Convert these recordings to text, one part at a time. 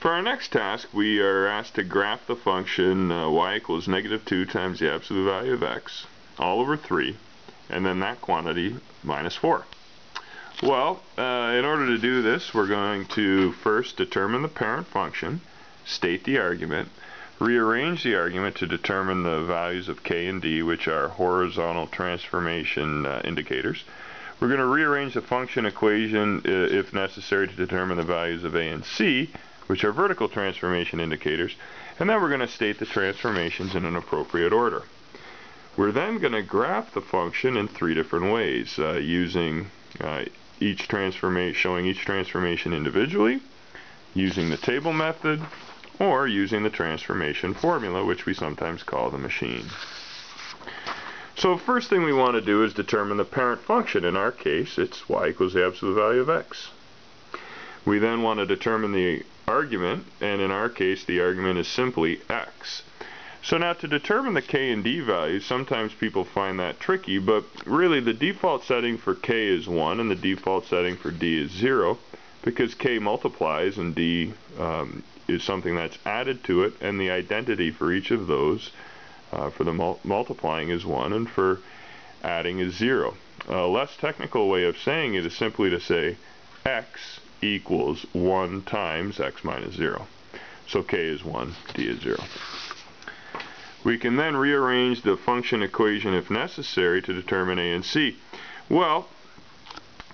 For our next task, we are asked to graph the function uh, y equals negative 2 times the absolute value of x, all over 3, and then that quantity minus 4. Well, uh, in order to do this, we're going to first determine the parent function, state the argument, rearrange the argument to determine the values of k and d, which are horizontal transformation uh, indicators. We're going to rearrange the function equation, if necessary, to determine the values of a and c, which are vertical transformation indicators, and then we're going to state the transformations in an appropriate order. We're then going to graph the function in three different ways, uh, using uh, each transformation, showing each transformation individually, using the table method, or using the transformation formula, which we sometimes call the machine. So first thing we want to do is determine the parent function. In our case, it's y equals the absolute value of x. We then want to determine the argument, and in our case the argument is simply x. So now to determine the k and d values, sometimes people find that tricky, but really the default setting for k is 1 and the default setting for d is 0 because k multiplies and d um, is something that's added to it and the identity for each of those uh, for the mul multiplying is 1 and for adding is 0. A less technical way of saying it is simply to say x equals 1 times x minus 0. So k is 1, d is 0. We can then rearrange the function equation if necessary to determine a and c. Well,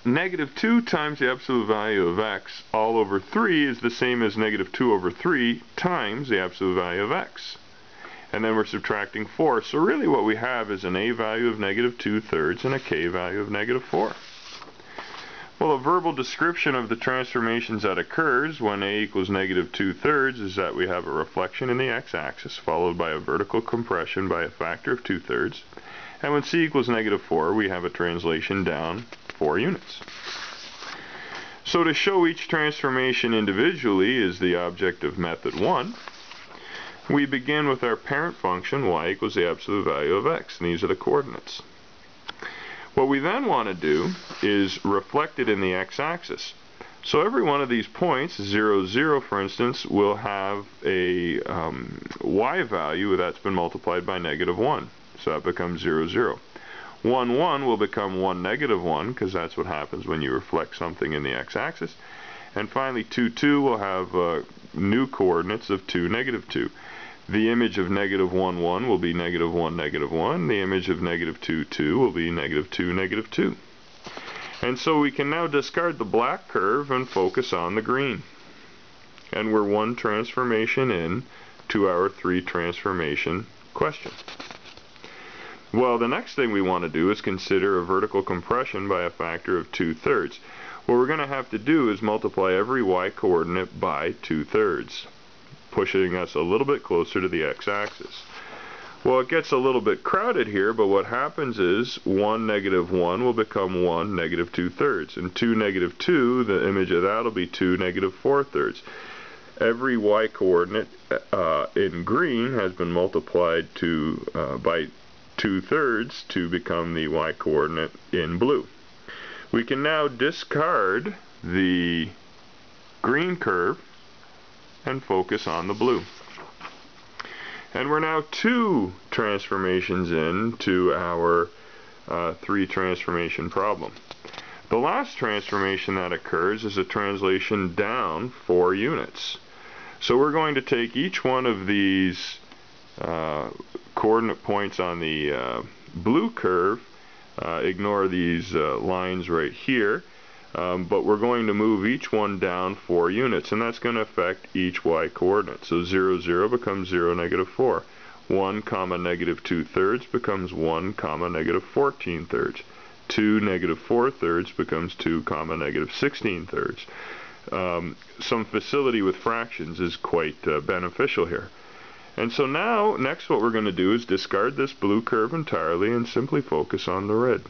negative 2 times the absolute value of x all over 3 is the same as negative 2 over 3 times the absolute value of x. And then we're subtracting 4. So really what we have is an a value of negative 2 thirds and a k value of negative 4. Well, a verbal description of the transformations that occurs when a equals negative 2 thirds is that we have a reflection in the x-axis followed by a vertical compression by a factor of 2 thirds. And when c equals negative 4, we have a translation down 4 units. So to show each transformation individually is the object of method 1. We begin with our parent function y equals the absolute value of x, and these are the coordinates. What we then want to do is reflect it in the x-axis. So every one of these points, 0, 0 for instance, will have a um, y value that's been multiplied by negative 1. So that becomes 0, 0. 1, 1 will become 1, negative 1, because that's what happens when you reflect something in the x-axis. And finally, 2, 2 will have uh, new coordinates of 2, negative 2. The image of negative 1, 1 will be negative 1, negative 1. The image of negative 2, 2 will be negative 2, negative 2. And so we can now discard the black curve and focus on the green. And we're one transformation in to our three transformation question. Well, the next thing we want to do is consider a vertical compression by a factor of 2 thirds. What we're going to have to do is multiply every y coordinate by 2 thirds pushing us a little bit closer to the x-axis. Well, it gets a little bit crowded here, but what happens is 1 negative 1 will become 1 negative 2 thirds. And 2 negative 2, the image of that will be 2 negative 4 thirds. Every y coordinate uh, in green has been multiplied to uh, by 2 thirds to become the y coordinate in blue. We can now discard the green curve and focus on the blue. And we're now two transformations in to our uh, three transformation problem. The last transformation that occurs is a translation down four units. So we're going to take each one of these uh, coordinate points on the uh, blue curve, uh, ignore these uh, lines right here, um, but we're going to move each one down 4 units, and that's going to affect each y coordinate. So 0, 0 becomes 0, negative 4. 1 comma negative 2 thirds becomes 1 comma negative 14 thirds. 2 negative 4 thirds becomes 2 comma negative 16 thirds. Um, some facility with fractions is quite uh, beneficial here. And so now, next what we're going to do is discard this blue curve entirely and simply focus on the red.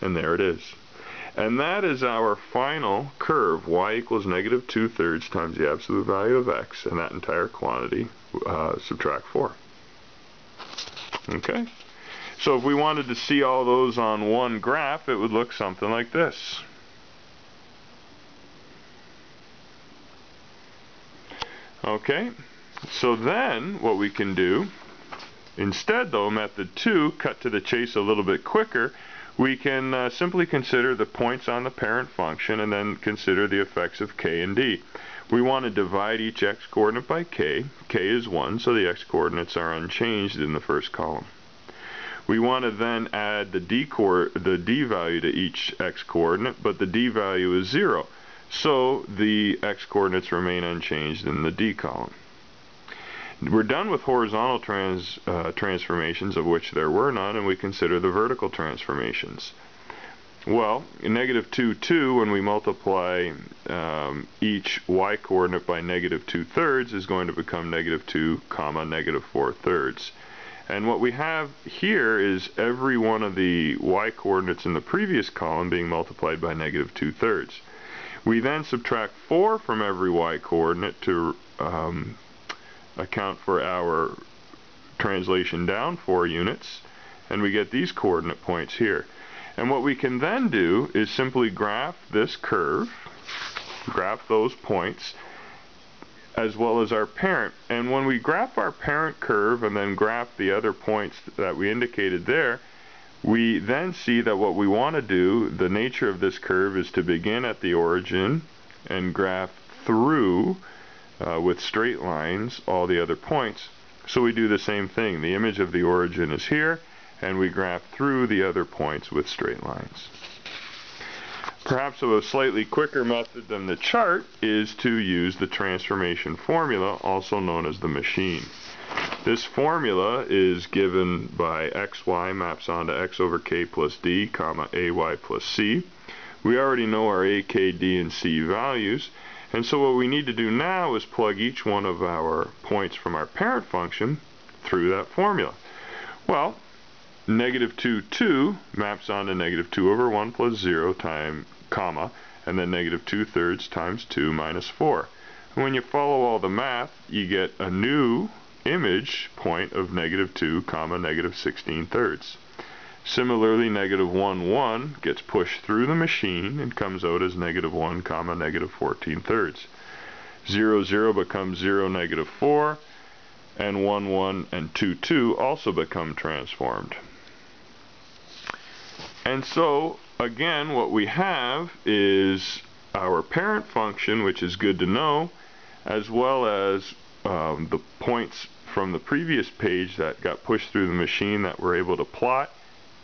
And there it is. And that is our final curve, y equals negative 2 thirds times the absolute value of x, and that entire quantity, uh, subtract 4. Okay? So if we wanted to see all those on one graph, it would look something like this. Okay, so then what we can do, instead though, method 2, cut to the chase a little bit quicker, we can uh, simply consider the points on the parent function and then consider the effects of k and d. We want to divide each x-coordinate by k. k is 1, so the x-coordinates are unchanged in the first column. We want to then add the d, the d value to each x-coordinate, but the d value is 0. So the x-coordinates remain unchanged in the d column. We're done with horizontal trans, uh, transformations, of which there were none, and we consider the vertical transformations. Well, negative 2, 2, when we multiply um, each y-coordinate by negative 2 thirds, is going to become negative 2, comma, negative 4 thirds. And what we have here is every one of the y-coordinates in the previous column being multiplied by negative 2 thirds. We then subtract 4 from every y-coordinate to um, account for our translation down 4 units, and we get these coordinate points here. And what we can then do is simply graph this curve, graph those points, as well as our parent. And when we graph our parent curve and then graph the other points that we indicated there, we then see that what we want to do, the nature of this curve is to begin at the origin and graph through uh, with straight lines all the other points. So we do the same thing. The image of the origin is here, and we graph through the other points with straight lines. Perhaps a slightly quicker method than the chart is to use the transformation formula, also known as the machine. This formula is given by xy maps onto x over k plus d, comma ay plus c. We already know our a, k, d, and c values, and so what we need to do now is plug each one of our points from our parent function through that formula. Well, negative 2, 2 maps onto negative 2 over 1 plus 0 time, comma, and then negative 2 thirds times 2 minus 4. And when you follow all the math, you get a new image point of negative 2 comma negative 16 thirds. Similarly, negative 1, 1 gets pushed through the machine and comes out as negative 1 comma negative 14 thirds. 0, 0 becomes 0, negative 4, and 1, 1 and 2, 2 also become transformed. And so, again, what we have is our parent function, which is good to know, as well as um, the points from the previous page that got pushed through the machine that we're able to plot,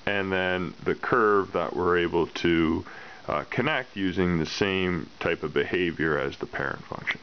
and then the curve that we're able to uh, connect using the same type of behavior as the parent function.